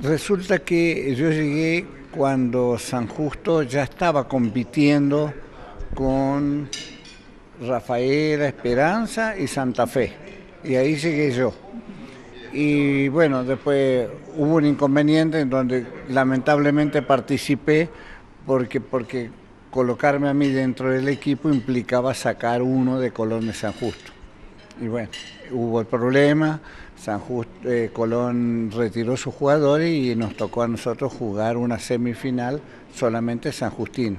Resulta que yo llegué cuando San Justo ya estaba compitiendo con Rafaela, Esperanza y Santa Fe. Y ahí llegué yo. Y bueno, después hubo un inconveniente en donde lamentablemente participé porque, porque colocarme a mí dentro del equipo implicaba sacar uno de Colón de San Justo. Y bueno, hubo el problema, San Justo, eh, Colón retiró sus jugadores y nos tocó a nosotros jugar una semifinal solamente San Justino.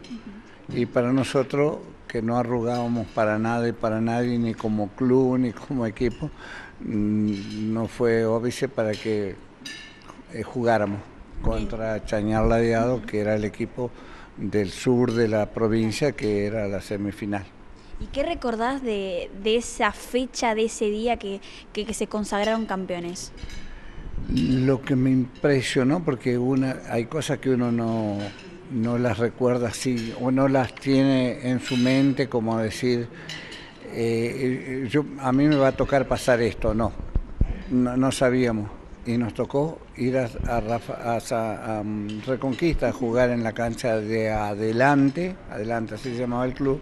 Y para nosotros, que no arrugábamos para nada y para nadie, ni como club, ni como equipo, mm, no fue óbice para que eh, jugáramos contra Chañar Ladeado, que era el equipo del sur de la provincia, que era la semifinal. ¿Y qué recordás de, esa fecha, de ese día que, se consagraron campeones? Lo que me impresionó, porque una, hay cosas que uno no, no las recuerda así, o no las tiene en su mente, como decir, eh, yo, a mí me va a tocar pasar esto, no, no, sabíamos. Y nos tocó ir a, a, mm, Reconquista a jugar en la cancha de adelante, adelante así se llamaba el club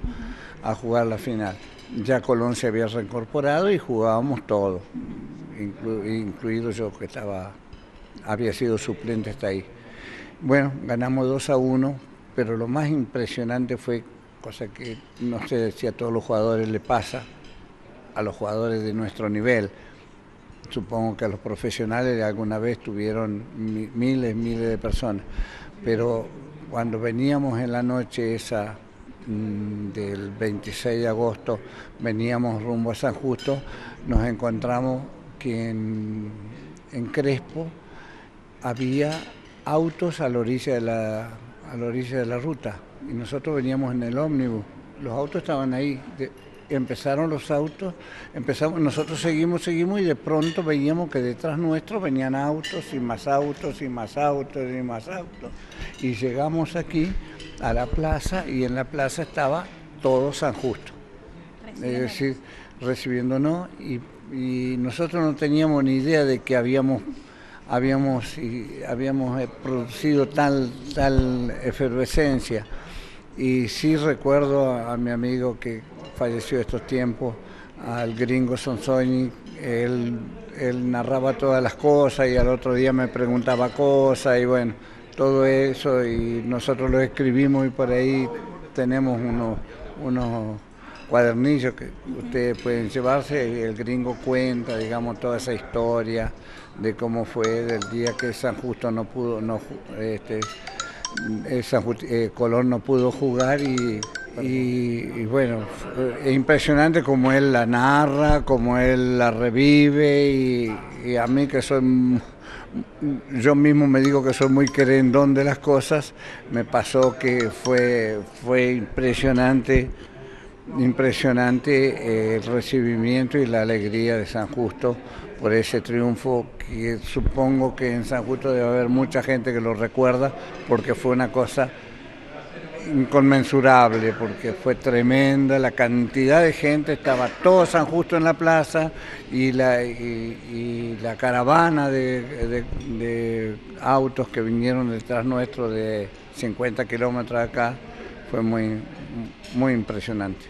a jugar la final. Ya Colón se había reincorporado y jugábamos todos, incluido yo que estaba, había sido suplente hasta ahí. Bueno, ganamos 2 a 1, pero lo más impresionante fue, cosa que no sé si a todos los jugadores le pasa, a los jugadores de nuestro nivel. Supongo que a los profesionales alguna vez tuvieron miles, miles de personas, pero cuando veníamos en la noche esa del 26 de agosto veníamos rumbo a San Justo, nos encontramos que en, Crespo había autos a la orilla de la, a la orilla de la ruta. Y nosotros veníamos en el ómnibus. Los autos estaban ahí, empezaron los autos, empezamos, nosotros seguimos, seguimos y de pronto veíamos que detrás nuestro venían autos y más autos y más autos y más autos. Y llegamos aquí a la plaza y en la plaza estaba todo San Justo. Es decir, recibiéndonos y, y, nosotros no teníamos ni idea de que habíamos habíamos y habíamos eh, producido tal tal efervescencia y sí recuerdo a, mi amigo que falleció estos tiempos al gringo Sonsoni él, él narraba todas las cosas y al otro día me preguntaba cosas y bueno todo eso y nosotros lo escribimos y por ahí tenemos unos, unos cuadernillos que ustedes pueden llevarse. El gringo cuenta, digamos, toda esa historia de cómo fue del día que San Justo no pudo, no, este, eh, San eh, no pudo jugar y, y, bueno, es impresionante como él la narra, como él la revive y, y a mí que soy yo mismo me digo que soy muy querendón de las cosas, me pasó que fue, fue impresionante, impresionante eh, el recibimiento y la alegría de San Justo por ese triunfo que supongo que en San Justo debe haber mucha gente que lo recuerda porque fue una cosa inconmensurable porque fue tremenda la cantidad de gente, estaba todo San Justo en la plaza y la, y, la caravana de, de, autos que vinieron detrás nuestro de 50 kilómetros acá fue muy, muy impresionante.